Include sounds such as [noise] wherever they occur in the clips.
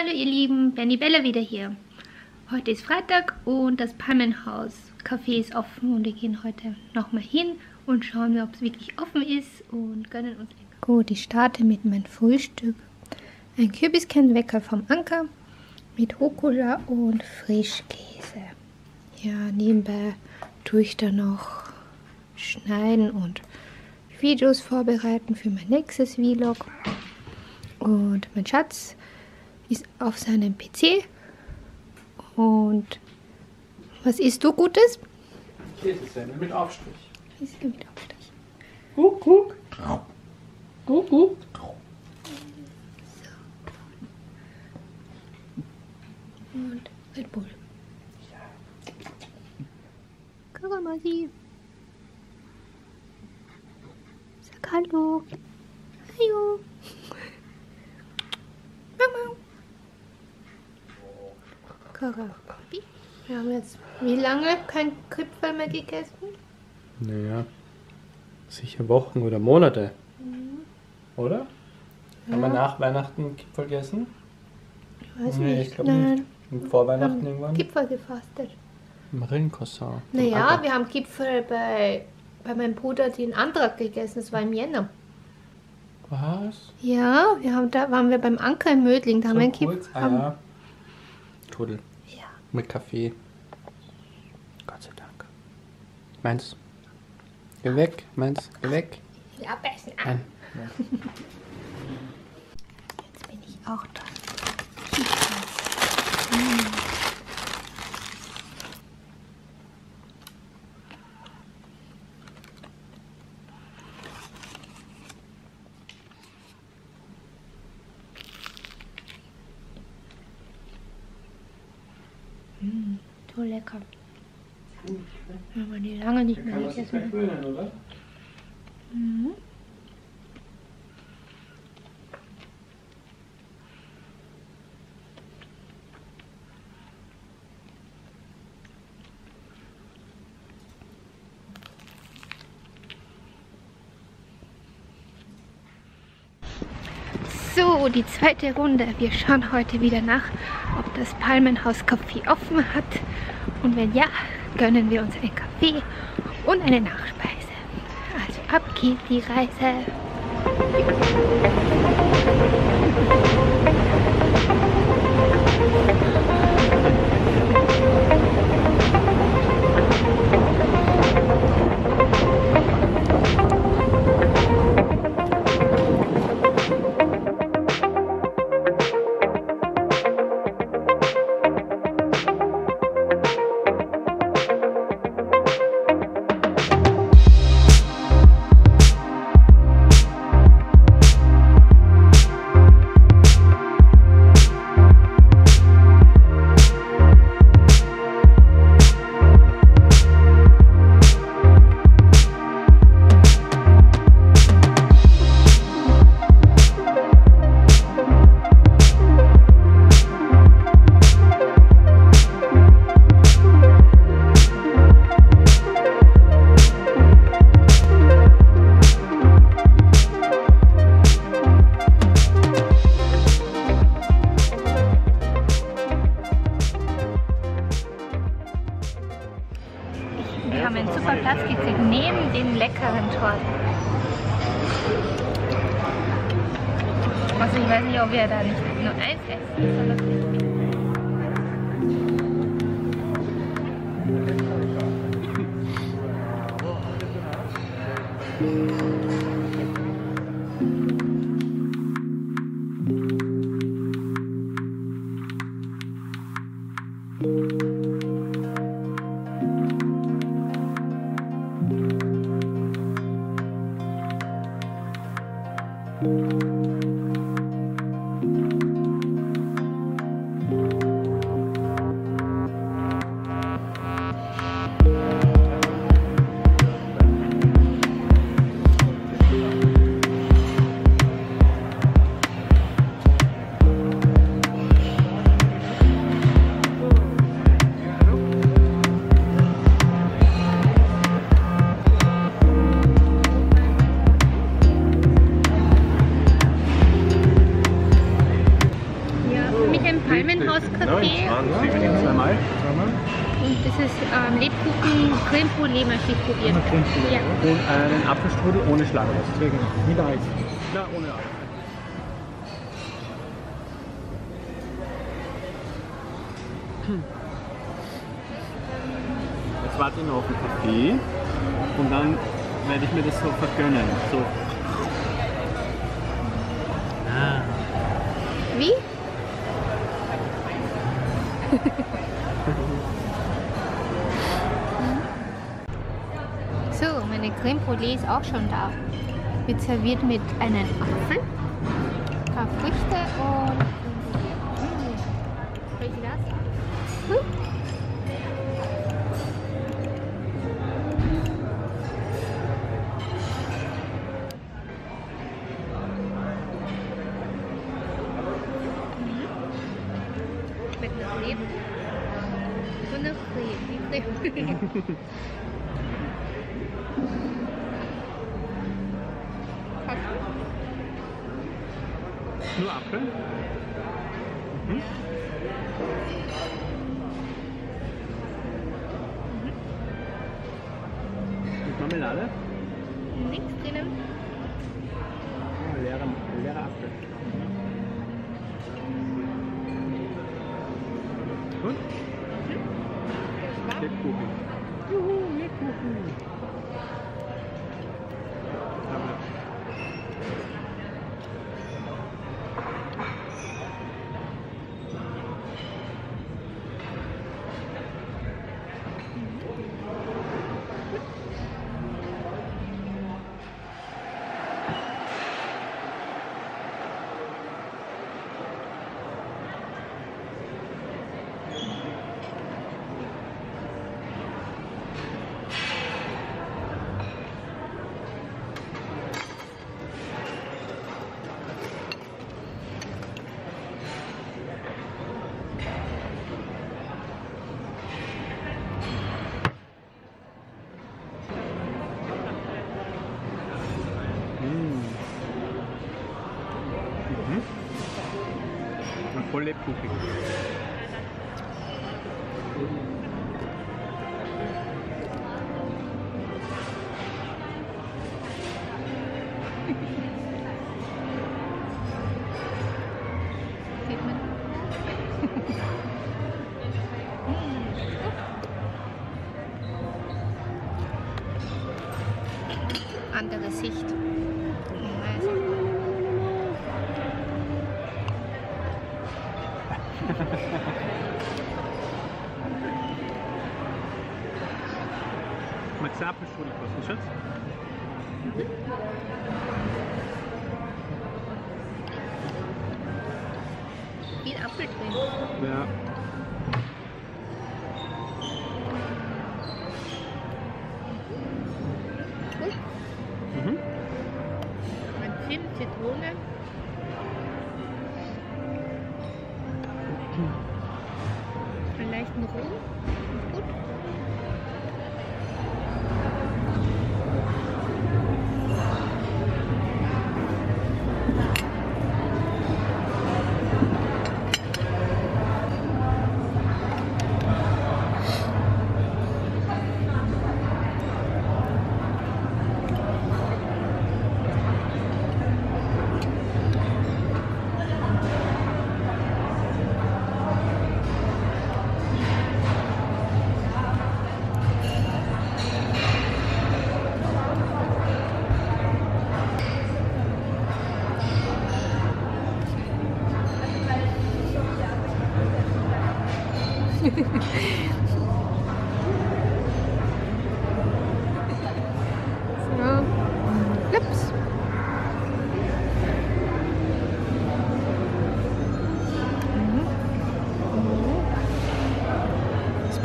Hallo ihr Lieben, Benny Bella wieder hier. Heute ist Freitag und das Palmenhaus Café ist offen und wir gehen heute nochmal hin und schauen wir, ob es wirklich offen ist und gönnen uns lecker. Gut, ich starte mit meinem Frühstück. Ein Kürbiskernwecker vom Anker mit Rucola und Frischkäse. Ja, nebenbei tue ich da noch schneiden und Videos vorbereiten für mein nächstes Vlog. Und mein Schatz ist auf seinem PC. Und was isst du Gutes? Käsesemmel mit Aufstrich. Käsesemmel mit Aufstrich. Guck, guck. Guck, guck. Und Red Bull. Karamasi. Sag Hallo. Hallo. Karabi. Wir haben jetzt wie lange kein Kipferl mehr gegessen? Naja, sicher Wochen oder Monate. Oder? Haben wir nach Weihnachten Kipferl gegessen? Ich weiß Nee, nicht. ich glaub Nein. nicht. Und Vor Weihnachten irgendwann? Kipferl gefastet. Marillencroissant. vom Naja, Anker. wir haben Kipferl bei, bei meinem Bruder den Antrag gegessen. Das war im Jänner. Was? Ja, wir haben, da waren wir beim Anker in Mödling. Da haben wir einen So? Kipferl. Ah, ja. Trudel. Mit Kaffee. Gott sei Dank. Meins. Geh weg, meins. Geh weg. Ja, besser. Nein. Jetzt bin ich auch dran. Lecker. Wenn man die lange nicht mehr hat. Mhm. So, die zweite Runde. Wir schauen heute wieder nach, ob das Palmenhaus Café offen hat. Und wenn ja, gönnen wir uns einen Kaffee und eine Nachspeise. Also ab geht die Reise. Also ich weiß nicht, ob wir da nicht nur eins essen, sondern... Thank Und das ist ähm, Lebkuchen Creme Brûlée möchte ich probieren. Ja. Und einen Apfelstrudel ohne Schlagerwurst. Sehr genau. Wieder Eis. Na, ohne Eis. Jetzt warte ich noch auf den Kaffee und dann werde ich mir das so vergönnen. So. Ah. Wie? [laughs] meine Creme Brûlée ist auch schon da. Wird serviert mit einem Apfel, ein paar Früchte und. Mmh. Riecht das? Hm? Schmeckt nach Leben. Und nach Creme. [laughs] [laughs] Nur Apfel? Mhm. Mit Marmelade? Nichts drinnen. Oh, leerer, leerer Apfel. Gut? Und [laughs] Du Apfelstrudel kosten, Schatz? Viel Apfel drin. Ja.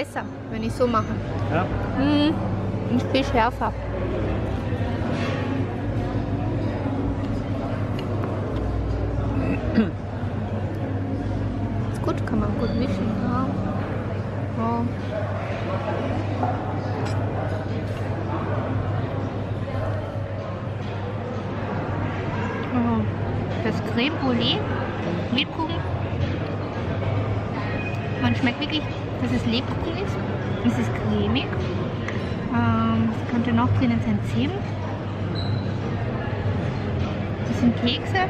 Besser, wenn ich so mache. Ja. Hm, ist viel schärfer. Ist gut, kann man gut mischen. Ja. Ja. Oh, Das Creme Brûlée, Lebkuchen, Man schmeckt wirklich, dass es Lebkuchen ist. Es ist cremig. Ähm, es könnte noch drinnen sein Zimt. Das sind Kekse.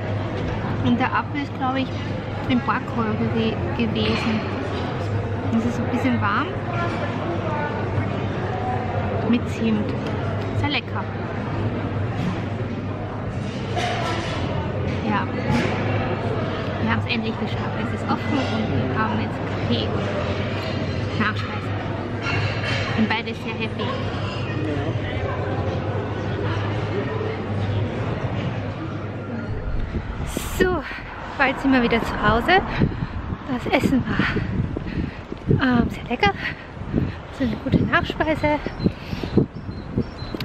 Und der Apfel ist, glaube ich, im Backrohr gew gewesen. Es ist ein bisschen warm. Mit Zimt. Sehr lecker. Ja. Wir haben es endlich geschafft. Es ist offen und wir haben jetzt Kaffee Nachspeise. Und beide sehr happy. So, bald sind wir wieder zu Hause. Das Essen war ähm, sehr lecker. Ist eine gute Nachspeise.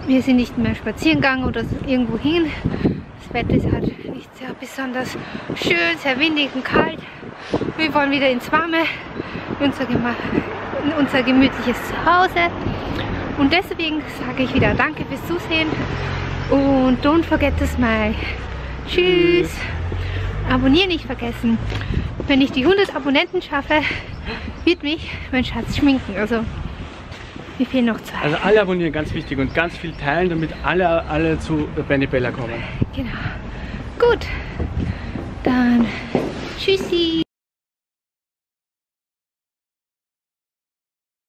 Wir sind nicht mehr spazieren gegangen oder irgendwo hin. Das Wetter ist halt nicht sehr besonders schön, sehr windig und kalt. Wir wollen wieder ins Warme, in unser, in unser gemütliches Zuhause. Und deswegen sage ich wieder Danke fürs Zusehen und don't forget to smile. Tschüss. Abonnieren nicht vergessen. Wenn ich die 100 Abonnenten schaffe, wird mich mein Schatz schminken. Also mir fehlen noch zwei. Also alle abonnieren, ganz wichtig und ganz viel teilen, damit alle, alle zu Benny Bella kommen. Genau. Gut. Dann tschüssi.